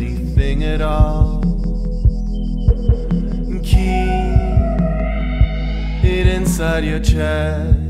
anything at all. Keep it inside your chest.